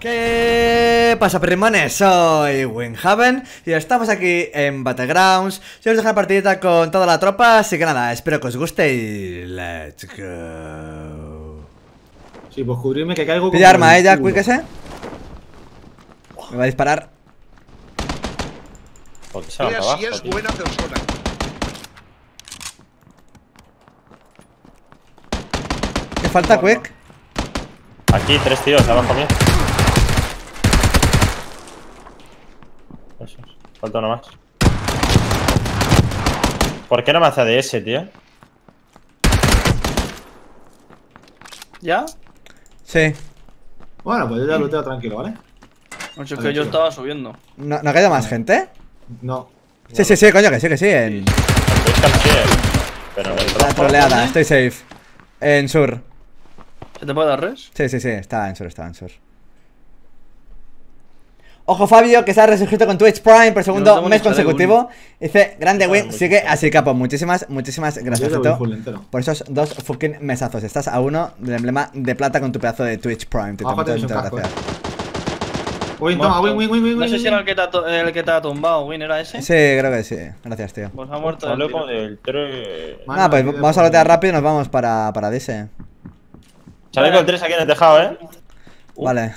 ¿Qué pasa, primones? Soy Winhaven y estamos aquí en Battlegrounds. Si os dejo la partidita con toda la tropa, así que nada, espero que os guste y let's go. Sí, pues cubrirme que caigo Pilla arma, ¿eh, Jack? Quick ese. Me va a disparar. Porque se va Mira para si es tío. buena persona. ¿Qué falta, Quick? Aquí, tres tíos, abajo mío. Eso es. Falta uno más. ¿Por qué no me hace ADS, tío? ¿Ya? Sí. Bueno, pues yo ya lo tengo tranquilo, ¿vale? No es que yo tío. estaba subiendo. ¿No, ¿no ha caído más gente? No. Sí, sí, sí, coño, que sí, que sí. En. Pero la troleada, estoy safe. En sur. ¿Se te puede dar res? Sí, sí, sí, está en sur, está en sur. Ojo Fabio, que se ha resurgido con Twitch Prime por segundo mes consecutivo. Dice, grande Ah, win, sigue así capo. Muchísimas, muchísimas gracias, entero. por esos dos fucking mesazos. Estás a uno del emblema de plata con tu pedazo de Twitch Prime, Tito. Abajo Muchas, gracias. Win, toma, win, win, win, win, No sé si era el que te ha, to- el que te ha tumbado, Win, ¿era ese? Sí, creo que sí. Gracias, tío. Pues ha muerto. Chaleco tiro. del 3. Mano, Nada, pues vamos a lotear rápido y nos vamos para, para Dise. Chaleco del 3 aquí en el tejado, eh. Vale.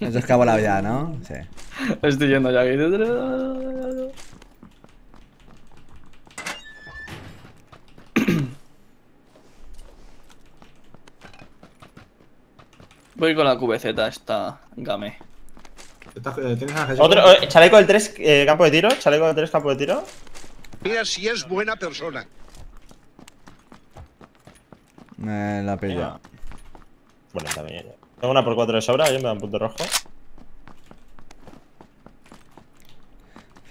Eso es que ha volado ya, ¿no? Sí. Estoy yendo ya aquí. Voy con la QBZ esta game. Eh. Otro, eh, chaleco del 3, eh, campo de tiro. Chaleco del 3, campo de tiro. Mira si es buena persona. Me la pillo. Venga. Bueno, también. Tengo una por 4 de sobra, ahí me da un punto rojo.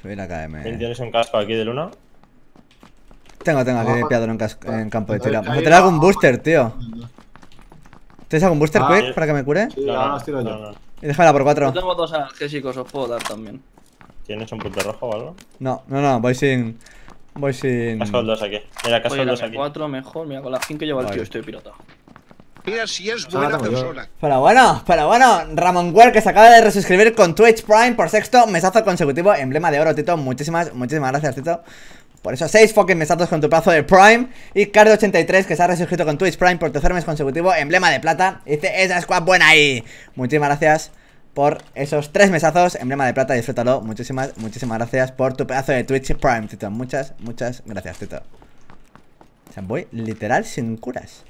Subir la KM. Tienes un casco aquí del 1. Tengo, tengo aquí Abajo. piador en, cas- en campo de tiro. ahí ¿Me traes algún abajo. booster, tío? ¿Tienes algún booster, Ah, quick, sí. para que me cure? Sí, ahora los tiro yo. Y déjamela por Yo cuatro. tengo dos analgésicos, os puedo dar también. ¿Tienes un punto rojo o algo? No, no, no, voy sin. Voy sin. Casco del 2 aquí. Mira, casco la 2 aquí. 4 mejor, mira, con la 5 que lleva el tío, estoy pirata. Mira si es Esa la buena tengo yo. persona. Pero bueno, pero bueno, Ramon Ware que se acaba de resuscribir con Twitch Prime por sexto mesazo consecutivo, emblema de oro, Tito. Muchísimas, muchísimas gracias, Tito. Por esos seis fucking mesazos con tu plazo de Prime. Y Card83 que se ha resurgido con Twitch Prime por tercer mes consecutivo, emblema de plata. Y Dice, esa squad buena ahí. Muchísimas gracias por esos tres mesazos, emblema de plata, disfrútalo. Muchísimas, muchísimas gracias por tu pedazo de Twitch Prime, Tito. Muchas, muchas gracias, Tito. O sea, voy literal sin curas.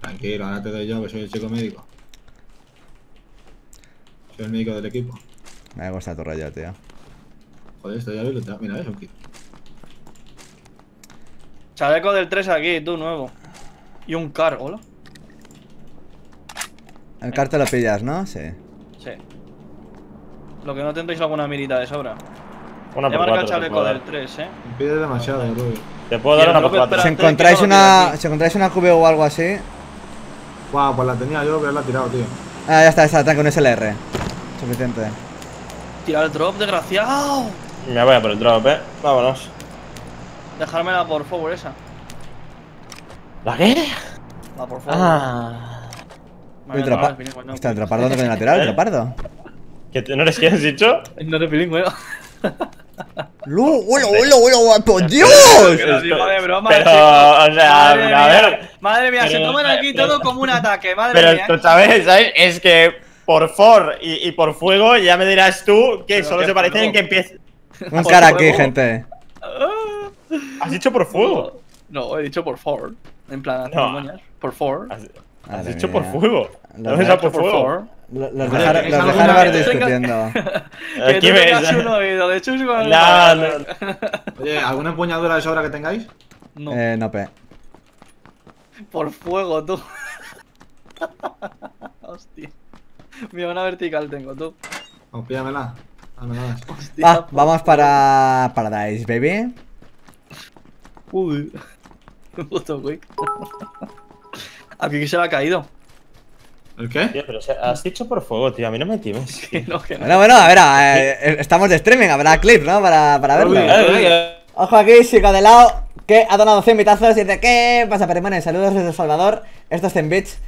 Tranquilo, ahora te doy yo, que soy el chico médico. Soy el médico del equipo. Me gusta tu rollo, tío. Joder, esto ya lo he. Mira, es un kit. Chaleco del 3 aquí, tú, nuevo. Y un car, hola. El car te lo pillas, ¿no? Sí. Sí. Lo que no tendréis alguna mirita de sobra. Una por marcado 4. el chaleco del dar, 3, eh. Me pide demasiado, Rubio. Te puedo dar una por Robert 4. Si encontráis una. Si encontráis una QB o algo así. Guau, pues la tenía yo, pero la he tirado, tío. Ah, ya está, ya está, está con SLR. Suficiente. Tira el drop, desgraciado. Me voy a por el drop, eh. Vámonos. Dejármela por favor esa. ¿La qué? La por favor. Ah. Me Uy, había trapa- trabado, es bilingüe, no. Hostia, el trapardo dónde coño la ha tirado, el ¿Eh? trapardo. ¿Que no eres quién has dicho? No eres bilingüe, ¡Lu! ¡Hola, hola, hola! Que ¡Dios! lo digo de broma, Pero, o sea, Madre a mía, ver. Madre mía, se pero- toman aquí pero- todo como un ataque, madre Pero mía. tú sabes, ¿sabes? Es que por for y, y por fuego ya me dirás tú que Pero solo se parecen en que empiece. Un Por cara aquí, gente. ¿Has dicho por fuego? No, he dicho por favor. En plan, No. Por favor. Has, has dicho mía. por fuego. Lo de- me por fuego. Los dejar, ¿tenéis los alguna dejar discutiendo. Que Aquí ves. oído de el No, no. Oye, ¿alguna empuñadura de sobra que tengáis? No, Eh, no, pe. por fuego, tú. Hostia. Mira, una vertical tengo, tú. Pídamela. Nada. Hostia. Va, vamos para Paradise, baby. Uy. Puto quick. Aquí que se le ha caído. ¿El qué? Tío, pero se- has dicho por fuego, tío. A mí no me times. Que no, que no. Bueno, bueno, a ver, eh, estamos de streaming, habrá clip, ¿no? Para, para verlo. Uy, Ojo aquí, chico de lado, que ha donado 100 mitazos y dice, ¿qué pasa, Perimones? Saludos desde El Salvador, estos 100 bits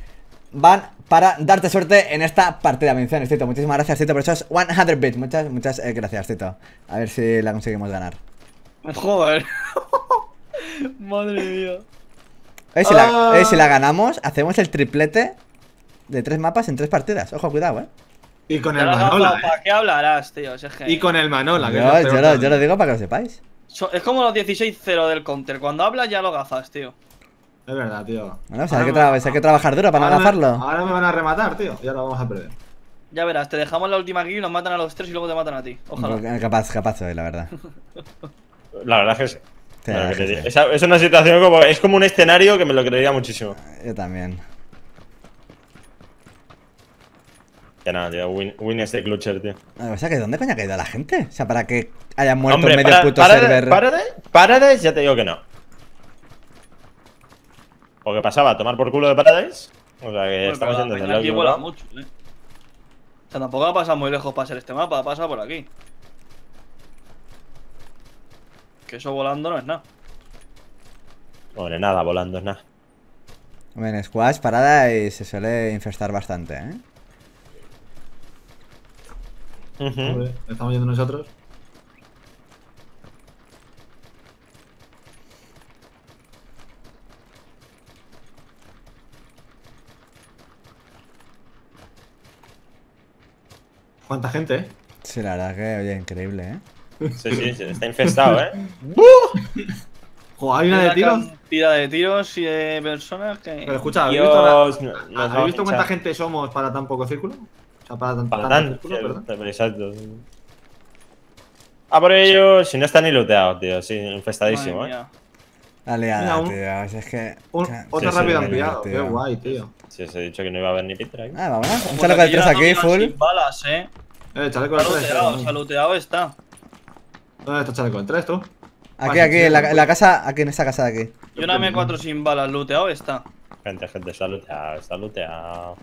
van para darte suerte en esta partida. Bendiciones, Tito. Muchísimas gracias, Tito, por esos 100 bits. Muchas, muchas eh, gracias, Tito. A ver si la conseguimos ganar. Joder. Madre mía. Eh, si, la, Ah. eh, si la ganamos, hacemos el triplete de tres mapas en tres partidas. Ojo, cuidado, eh. Y con Ya el lo Manola, ¿Para eh. qué hablarás, tío? Y con el Manola, que Yo, lo yo lo, lo digo para que lo sepáis. So- es como los 16-0 del counter. Cuando hablas ya lo gafas, tío. Es verdad, tío. Bueno, o sea, hay, que Ahora tra- me- hay que trabajar duro para no ahora me- gafarlo. Ahora me van a rematar, tío. Y ahora vamos a perder. Ya verás, te dejamos la última kill, nos matan a los tres y luego te matan a ti. Ojalá. Capaz, capaz soy, la verdad. La verdad es que Sí, que que sí. Esa- es una situación como. Es como un escenario que me lo creería muchísimo. Yo también. Que nada, tío. Win, win este clutcher, tío. O sea, que ¿dónde coño ha caído la gente? O sea, para que haya muerto Hombre, medio para- puto Paradise- server. Paradise- Paradise, ya te digo que no. ¿O qué pasaba? ¿Tomar por culo de Paradise? O sea, que Bueno, estamos yendo desde el mucho, eh. O sea, tampoco ha pasado muy lejos para ser este mapa, ha pasado por aquí. Que eso volando no es nada. Hombre, nada, volando es nada. Hombre, en Squash, parada y se suele infestar bastante, ¿eh? Ujú. Hombre, Estamos yendo nosotros. ¿Cuánta gente, eh? Sí, la verdad que, oye, increíble, ¿eh? Sí, sí, sí, está infestado, ¿eh? Joder, hay una de tiros. cantidad de tiros y de personas que. Pero escucha, ¿habéis visto, la- no- nos ¿habéis vamos cuánta gente somos para tan poco círculo? O sea, para tan, Para tanto tanto, círculo, pero exacto. Ah, por ello, si no está ni looteado, tío. Sí, infestadísimo, Madre ¿eh? mía. La liada, Mira, un- tío. o sea, es que. Un- que- otro sí, ampliado. tío. Qué guay, tío. Sí, os he dicho que no iba a haber ni Peter aquí. Ah, vámonos. Un chaleco de aquí tres ya aquí, dominan full. sin balas, eh. Eh, chaleco del 3. Saluteado, saluteado está. ¿Dónde está el chaleco del 3, tú? Aquí, aquí, en la, en la casa, aquí en esta casa de aquí. Y una M4 sin balas, looteado está. Gente, gente, está looteado, está looteado.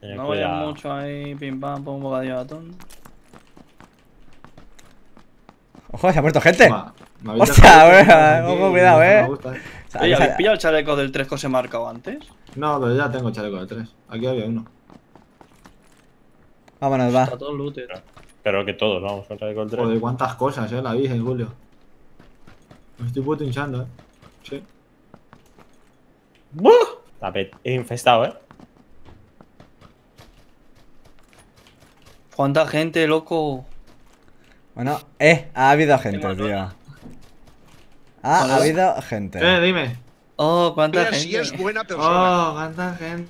Tened No vayan mucho ahí, pim pam, pum, bocadillo de atún. Ojo, se ha muerto gente. Ma- me habéis Hostia, eh, ojo, cuidado, me eh. gusta, O sea, Oye, ¿habéis pillado el chaleco del 3 que os he marcado antes? No, pero ya tengo chaleco del 3. Aquí había uno. Vámonos, va. Está todo looted. Pero que todos, vamos, contra el gol 3. Joder, cuántas cosas, eh, la Virgen, Julio. Me estoy puto hinchando, eh. Sí. Está pet- infestado, ¿eh? ¿Cuánta gente, loco? Bueno, eh, ha habido gente, tío. nota. Ha Hola. habido gente. Eh, dime. Oh, cuánta Mira gente. si es buena persona. Oh, cuánta gente.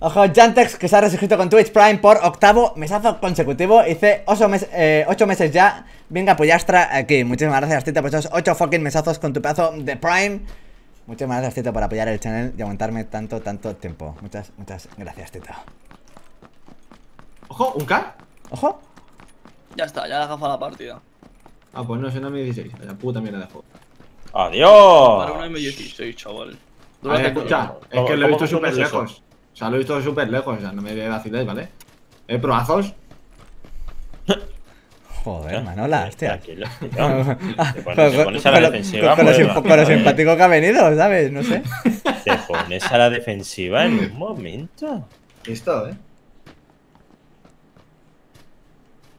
Ojo, Jantex, que se ha resuscitado con Twitch Prime por octavo mesazo consecutivo. Hice 8 meses ya. Venga, Puyastra, aquí. Muchísimas gracias, Tito, por esos 8 fucking mesazos con tu pedazo de Prime. Muchísimas gracias, Tito, por apoyar el channel y aguantarme tanto, tanto tiempo. Muchas, muchas gracias, Tito. Ojo, ¿un K? Ojo. Ya está, ya la gafa la partida. Ah, pues no, si no me 16. La puta mierda de juego. Para ¡Adiós! una M16, chaval. A ver, escucha, ¿Cómo- es que lo he visto súper lejos. O sea, lo he visto súper lejos, o sea, no me vaciléis, ¿vale? Eh, probazos. Joder, Manola, hostia. Tranquilo. Te con- pones, te con- pones a la con defensiva. con con lo simpático que ha venido, ¿sabes? No sé. Te pones a la defensiva en un momento. Listo, eh.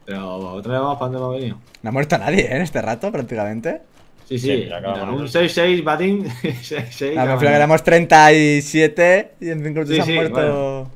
Pero otra vez vamos para dónde hemos venido. No ha muerto nadie, ¿eh? En este rato, prácticamente. Sí, Sí, un de- 6-6 batting. 6-6. Ah, me que éramos 37 y en 5 minutos Sí, han sí, muerto bueno.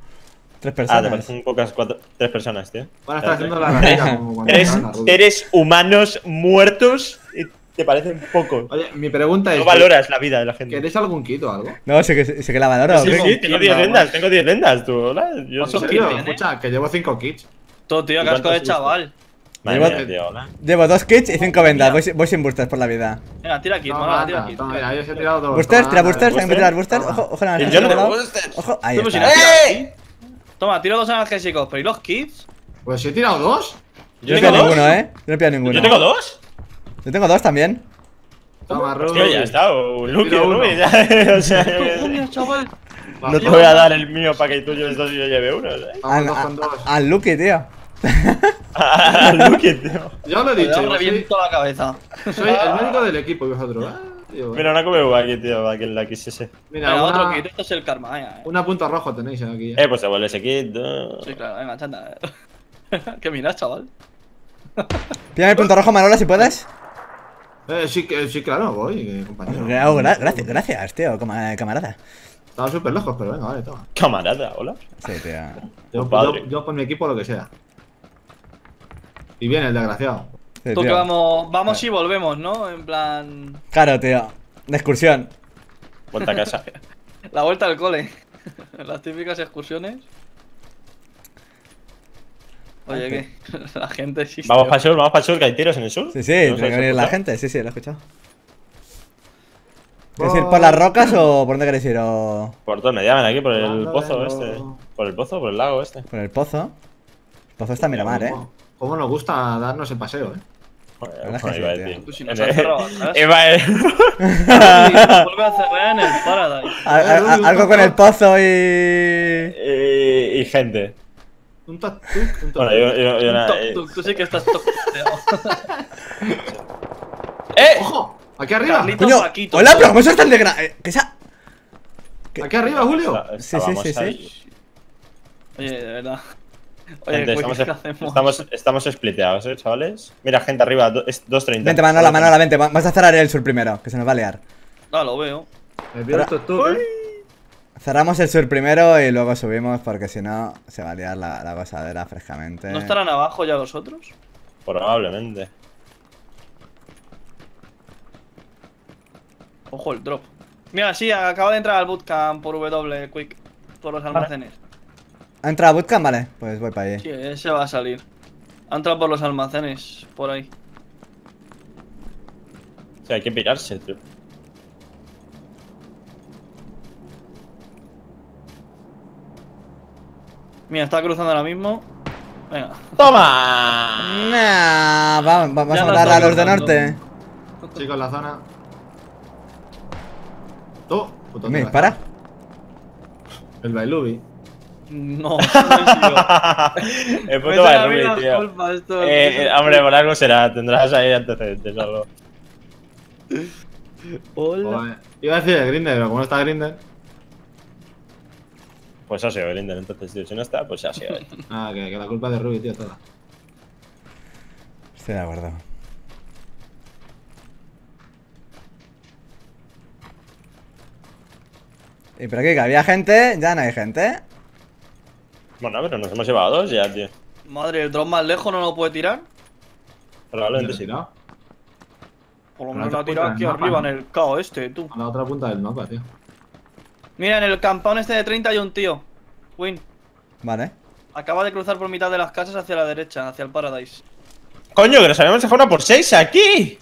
3 Ah, te personas. parecen pocas, cuatro, tres personas, tío. Van a estar haciendo la rayita como cuando eres humanos muertos y te parecen pocos. Oye, mi pregunta es: No valoras la vida de la gente. ¿queréis algún kit o algo? No, sí que, sí que la valoro. Sí, sí, tengo 10 lendas, tengo 10 lendas, tú, hola. Yo ¿En ¿Cuántos soy- kits tienes? Escucha, que llevo 5 kits. Todo, tío, ¿Y casco de chaval. Madre Llevo- mía, tío, hola. Llevo 2 kits y 5 vendas. Voy, sin- voy sin boosters por la vida. Venga, tira kit, Toma, mano, tira anda, kit. toma, tira mira, kit. yo he tirado dos. ¿Boosters? ¿Tira boosters? ¿También me tiras boosters? Ojo, ojo, la yo no ojo, tengo boosters. Ojo, ahí Toma, si está. no ¡Eh! Toma, tiro dos analgésicos, pero ¿y los kits? Pues he tirado dos. Yo no tengo pido dos. ninguno, ¿eh? Yo no pido ninguno. Yo tengo dos. Yo tengo dos también. Toma, Ruby. Hostia, ya está, un Lucky. Ruby, ya, o sea, chaval. Va, no te voy a dar el mío para que tú lleves dos y yo lleve uno, ¿sabes? Vamos dos con dos. Al Lucky, tío. Yo lo he dicho, yo soy, reviento la cabeza. soy el médico del equipo y vosotros. ¿eh? Tío, Mira, una QBU aquí, tío, para quien la quisiese. Mira, una, otro kit. Esto es el karma, eh. una punto rojo tenéis aquí. eh. Eh, pues se vuelve ese kit. Sí, claro, venga, chanda. ¿Qué miras, chaval? Píllame el punto rojo, Manola, si puedes. Eh, sí, que- sí, claro, voy, eh, compañero. Oh, gra- gracias, gracias, tío, cama- camarada. Estaba súper lejos, pero venga, vale, toma. Camarada, hola. Sí, tío. Yo, Compadre. yo, yo por mi equipo lo que sea. Y viene el desgraciado. Sí, Tú que tío. vamos, vamos y volvemos, ¿no? En plan. Claro, tío. De excursión. Vuelta a casa. La vuelta al cole. Las típicas excursiones. Oye, ¿qué? La gente existe. Vamos para el sur, vamos para el sur, que hay tiros en el sur. Sí, sí, No tiene que ¿se venir la gente, sí, sí, lo he escuchado. ¿Quieres ir por las rocas o por dónde queréis ir? ¿O Por donde llaman aquí, por el pozo este. Por el pozo, por el lago este. por el pozo? El pozo está Miramar, eh. ¿Cómo, nos gusta darnos el paseo, eh? Vuelve a cerrar en el Paradise. Algo con el pozo y. y, y gente. Un Bueno, yo, yo, yo nada, Tú sí que estás. ¡Eh! ¡Ojo! ¡Aquí arriba! Coño, Paquito, hola, pero ¿cómo eso es tan de gra... eh, ¿Qué esa? ¡Aquí arriba, Julio! Está- Sí, sí, sí, sí. ahí. Oye, de verdad. Oye, Gente, pues, estamos, ¿qué hacemos? estamos, estamos spliteados, eh, chavales. Mira, gente arriba, do- es 2.30. Vente, Manola, Manola, vente. va- Vas a cerrar el sur primero, que se nos va a liar. Ah, lo veo. Me tuk tuk, eh. Cerramos el sur primero y luego subimos porque si no se va a liar la, la gozadera frescamente. ¿No estarán abajo ya los otros? Probablemente. Ojo el drop. Mira, sí, acaba de entrar al bootcamp por W, Quick. Por los almacenes. ¿Ha entrado a Bootcamp? Vale, pues voy para allí. Sí, ese va a salir. Ha entrado por los almacenes, por ahí. O sea, hay que pirarse, tío. Mira, está cruzando ahora mismo. Venga. ¡Toma! Nah, va- va- vamos Ya a matar a los de norte. Chicos, la zona. Tú, puto Me dispara. El Bailubi. No. El puto Barrubi, tío. culpas, esto. Eh, eh, hombre, por algo será. Tendrás ahí antecedentes o algo. Hola. Iba a decir el Grinder, pero como no está Grinder. Pues ha sido Grinder, entonces, tío. Si no está, pues ha sido él. Ah, que, que la culpa de Ruby, tío, toda. Estoy de acuerdo. Y por aquí que había gente, ya no hay gente. Bueno, pero nos hemos llevado dos ya, tío. Madre, el drop más lejos no lo puede tirar. Probablemente ¿Dónde sí. tirado? Por lo menos otra ha tirado aquí mapa, arriba en ¿no? el cao este, tú. A la otra punta del mapa, tío. Mira, en el campón este de 30 hay un tío. Win. Vale. Acaba de cruzar por mitad de las casas hacia la derecha, hacia el Paradise. ¡Coño, que nos habíamos dejado una por seis aquí!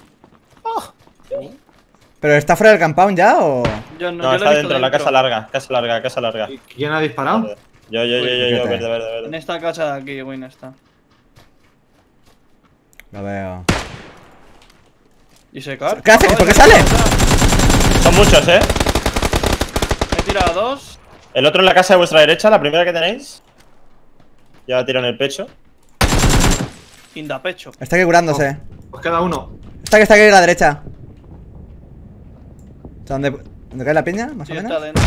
¿Pero está fuera del compound ya o...? Yo no, No, yo lo está dentro, en la casa larga, casa larga, casa larga. ¿Y ¿Quién ha disparado? Yo, yo, yo, yo, yo, Fíjate. verde, verde, En verde. esta casa de aquí, Win está. Lo veo. ¿Y se cae? ¿Qué hace? ¿Por qué sale? Son muchos, eh. He tirado dos. El otro en la casa de vuestra derecha, la primera que tenéis. Ya tiro en el pecho. Indapecho. Está aquí curándose. Pues queda uno. Está que está aquí a la derecha. ¿Dónde, ¿Dónde cae la piña? Más Sí, o está menos.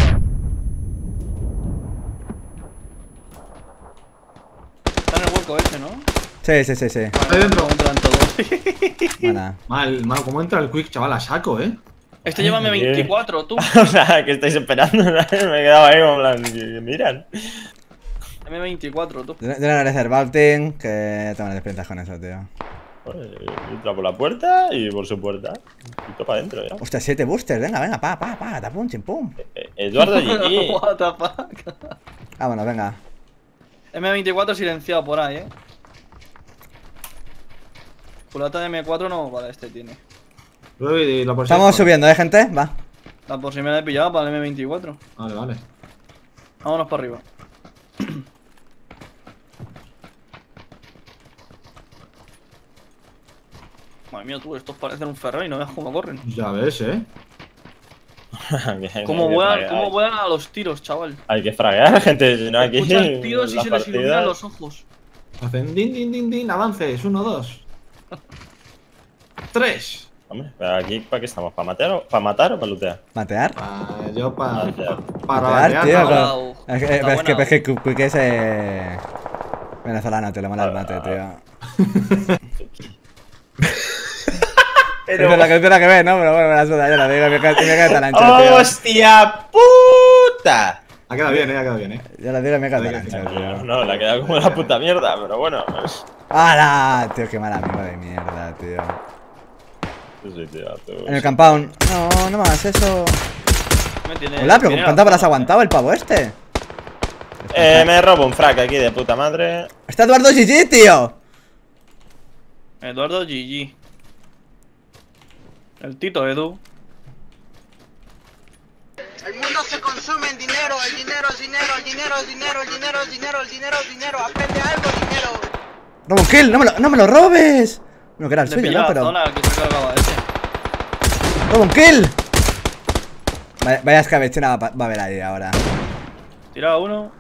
Está en el hueco ese, ¿no? Sí, sí, sí, sí. Ahí dentro. Entran todos. Buena. Mal, mal, cómo entra el quick, chaval, a saco, eh. Este lleva M24, tú. o sea, que estáis esperando. Me he quedado ahí como en plan. que Miran. M24, tú. Le agradecer Baltin que tengo experiencias con eso, tío. Joder, Entra por la puerta y por su puerta. Y topa adentro ya. Hostia, 7 boosters, venga, venga, pa, pa, pa, tapum, chimpum. Eh, Eduardo GG. What the fuck. Vámonos, venga. M24 silenciado por ahí, eh. Culata de M4 no, vale, este tiene. Estamos subiendo, ¿eh, gente? Va. La por si me la he pillado para el M24. Vale, vale. Vámonos para arriba. Madre mía, tú, estos parecen un Ferrari, no veas cómo corren. Ya ves, eh. Cómo que vuelan, cómo vuelan a los tiros, chaval. Hay que fraguear, gente. Si no, aquí. Escuchan tiros y se les iluminan los ojos. Hacen din, din, din, din, avances. Uno, dos. Tres. Hombre, aquí, ¿para qué estamos? ¿Para matar o, para matar o para lootear? ¿Matear? Ah, yo para. Matear. Para Matear, batear, tío. Es que, es que, es que Quick- Quick es eh, venezolano, te lo mola el mate, tío. Pero... Es la que tiene que ver, ¿no? Pero bueno, me la suda, yo la digo, me cae, me cae tío. ¡Hostia puta! Ha quedado bien, eh, ha quedado bien, eh. Yo la digo, me cae que- tío. No, la ha quedado como la puta mierda, pero bueno. ¡Hala! Tío, qué mal amigo de mierda, tío. Sí, tío, tú- En el compound. No, no me hagas eso. Me tiene- Hola, pero ¿cuánto habrás razón, aguantado el pavo este? Eh, me robo un frac aquí de puta madre. Está Eduardo GG, tío. Eduardo GG. El Tito Edu. El mundo se consume en dinero, el dinero es dinero, el dinero es dinero, el dinero es dinero, el dinero es dinero, aprende algo, dinero. Robo un kill, no me lo, no me lo robes. Bueno, que era el Le suyo, ¿no? Pero. ¡Robo un kill! Vaya, vaya escabechina va, va a haber ahí ahora. Tira uno.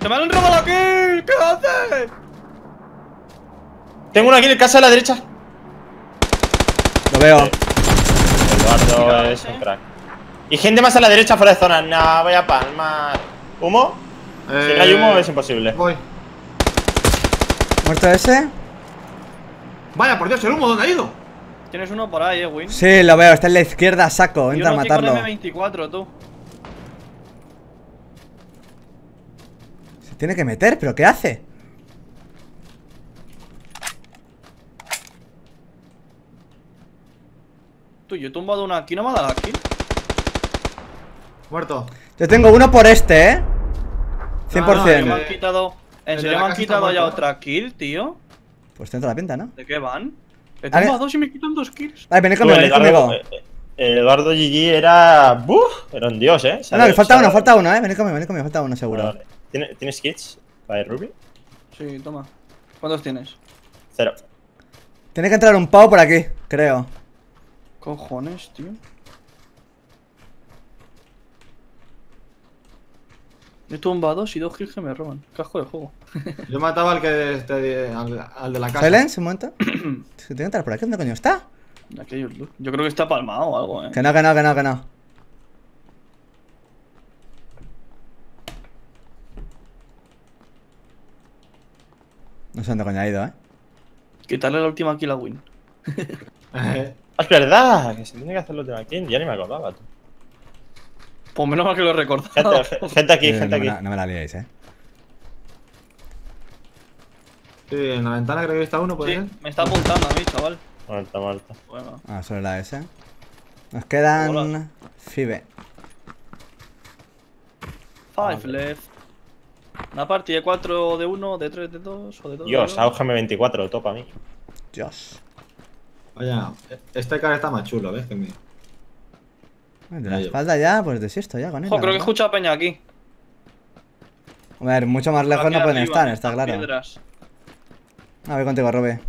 ¡Se me han robado la kill! ¿Qué haces? Tengo uno aquí en casa a la derecha. Lo veo. Eduardo es un crack. Y gente más a la derecha fuera de zona. No, voy a palmar. ¿Humo? Si no hay humo es imposible. Eh, Voy. ¿Muerto ese? Vaya, por Dios, el humo, ¿dónde ha ido? Tienes uno por ahí, eh, Win. Sí, lo veo, está en la izquierda, saco. Entra a aquí con matarlo. M24, tú. Se tiene que meter, ¿pero qué hace? Tú, yo he tumbado una aquí, no me ha dado la kill. Muerto. Yo tengo uno por este, ¿eh? No, no, 100%. Me han quitado. ¿En el serio me han quitado ya otra kill, tío? Pues de la pinta, ¿no? ¿De qué van? He tumbado dos y me quitan dos kills. Vale, venid Tú, conmigo, el venid Eduardo, conmigo. eh, eh, Eduardo GG era. ¡Buf! Era un dios, eh. No, no, que falta uno, falta uno, ¿eh? Venid conmigo, venid conmigo, falta uno seguro. Vale. ¿Tiene- ¿Tienes kits? ¿Para Ruby? Sí, toma. ¿Cuántos tienes? Cero. Tiene que entrar un pavo por aquí, creo. Cojones, tío. He tumbado dos y dos kills que me roban. Casco de juego. Yo mataba al que este, al, al de la casa. ¿Silence? Momento. Es que Tiene que entrar por aquí, ¿dónde coño está? Aquello, yo creo que está palmado o algo, eh. Que no, que no, que no, que no. No sé dónde coño ha ido, ¿eh? Quitarle la última kill a Win. Es verdad, que se tiene que hacer los de McKin. Ya ni me acordaba, tú. Pues menos mal que lo he recordado. Gente, gente aquí, Eh, gente no, aquí. Me la, no me la liéis, ¿eh? sí, en la ventana creo que está uno, puede Sí, ser. me está apuntando a mí, chaval. Muerta, muerta. Bueno. Ah, solo la S. Nos quedan... Hola. Fibe. Five left. Una partida de 4 de 1, de 3 de 2 o de 2 Dios, de 2. AUGM 24, topa a mí. Dios. Vaya, este cara está más chulo, ¿ves? Que mi... De la Ahí. espalda ya, pues desisto ya con él. Ojo, creo que verdad. escucha a Peña aquí. A ver, mucho más lejos no pueden arriba, estar, está claro. piedras. A ver contigo, Robe.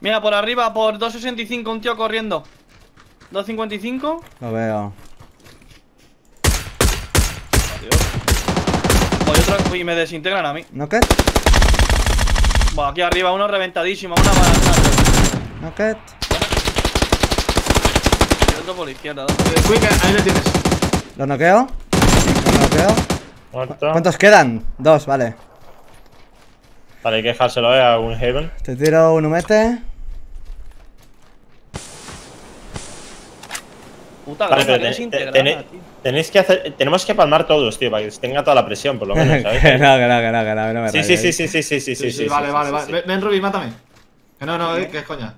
Mira, por arriba, por 265, un tío corriendo. 255. Lo veo. Voy otro uy, me desintegran a mí. ¿Knocket? Buah, aquí arriba uno reventadísimo, una bala. una- ¿Knocket? Y otro por la izquierda. Quick, ahí le tienes. ¿Lo noqueo? ¿Lo noqueo? Muerto. ¿Cuántos quedan? Dos, vale. Vale, hay que dejárselo eh, a un Haven. Te tiro un humete. Puta, Vale, granja, pero que te- desintegrada, te- tenéis- que hacer. Tenemos que palmar todos, tío, para que se tenga toda la presión, por lo menos, que no, ¿sabes? que no, que no, que no, no me Sí, sí, sí, sí, sí, sí, sí, Sí, sí, vale, vale, vale. Ven, Ruby, mátame. Que no, no, eh, que es coña.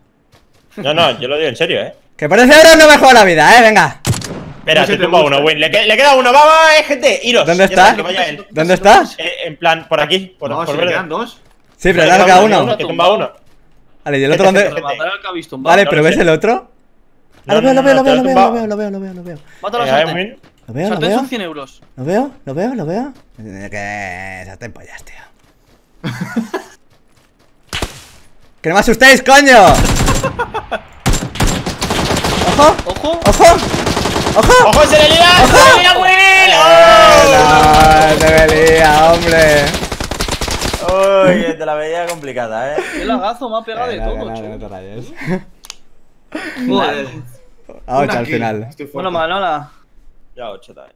No, no, yo lo digo en serio, eh. Que por ese euro no me juego la vida, eh, venga. Espera, No sé te tumba uno, Win. Le, que- le queda uno, vamos, eh, gente. Iros. ¿Dónde Ya está? sabes que vaya él. ¿Dónde estás? Eh, en plan, por aquí, por, no, por si le verde. quedan dos. Sí, pero Le larga queda uno. Que tumba uno. Vale, ¿y el otro dónde? Vale, pero ¿ves el otro? lo veo, lo veo, lo veo, lo veo, lo veo, lo veo, lo veo. Mátalo a. Lo veo, lo veo. son 100. Lo veo, lo veo, lo veo. Que sartén pollas, tío. ¡Que no me asustéis, coño! ¡Ojo! ¡Ojo! ¡Ojo! ¡Ojo! ¡Ojo, se le lía! ¡Ojo! ¡Se le lía, Will! ¡Oh! ¡No! ¡Se le lía, hombre! Uy, te la veía complicada, eh. El lagazo me ha pegado de todo, chulo. No te rayes. A 8 al final. Buona mano la... A 8 dai.